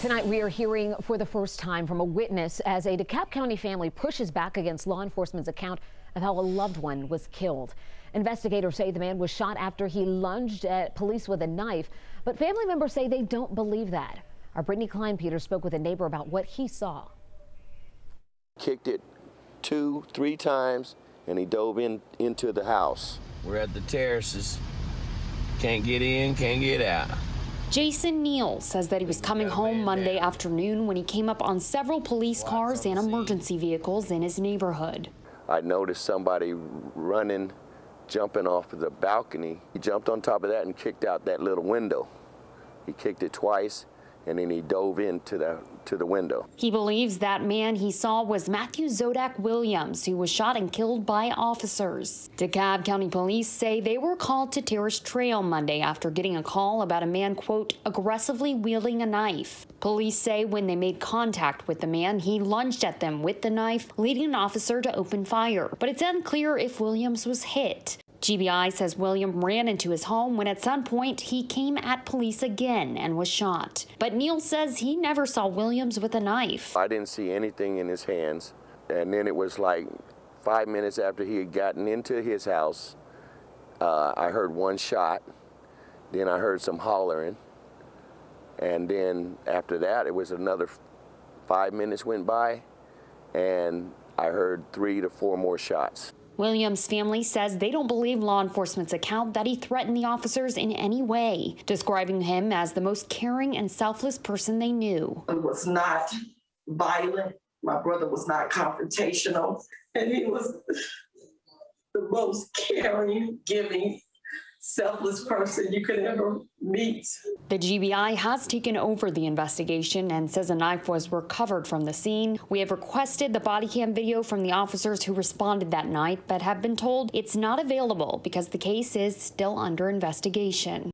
Tonight, we are hearing for the first time from a witness as a DeKalb County family pushes back against law enforcement's account of how a loved one was killed. Investigators say the man was shot after he lunged at police with a knife, but family members say they don't believe that. Our Brittany Kleinpeter spoke with a neighbor about what he saw. Kicked it two, three times, and he dove in into the house. We're at the terraces. Can't get in, can't get out. Jason Neal says that he was coming home Monday afternoon when he came up on several police cars and emergency vehicles in his neighborhood. I noticed somebody running, jumping off of the balcony. He jumped on top of that and kicked out that little window. He kicked it twice and then he dove into the to the window. He believes that man he saw was Matthew Zadok Williams, who was shot and killed by officers. DeKalb County Police say they were called to Terrace Trail Monday after getting a call about a man, quote, aggressively wielding a knife. Police say when they made contact with the man, he lunged at them with the knife, leading an officer to open fire. But it's unclear if Williams was hit. GBI says William ran into his home when at some point he came at police again and was shot. But Neal says he never saw Williams with a knife. I didn't see anything in his hands. And then it was like five minutes after he had gotten into his house, uh, I heard one shot. Then I heard some hollering. And then after that, it was another five minutes went by, and I heard three to four more shots. Williams' family says they don't believe law enforcement's account that he threatened the officers in any way, describing him as the most caring and selfless person they knew. It was not violent. My brother was not confrontational, and he was the most caring, giving, selfless person you could ever meet. The GBI has taken over the investigation and says a knife was recovered from the scene. We have requested the body cam video from the officers who responded that night, but have been told it's not available because the case is still under investigation.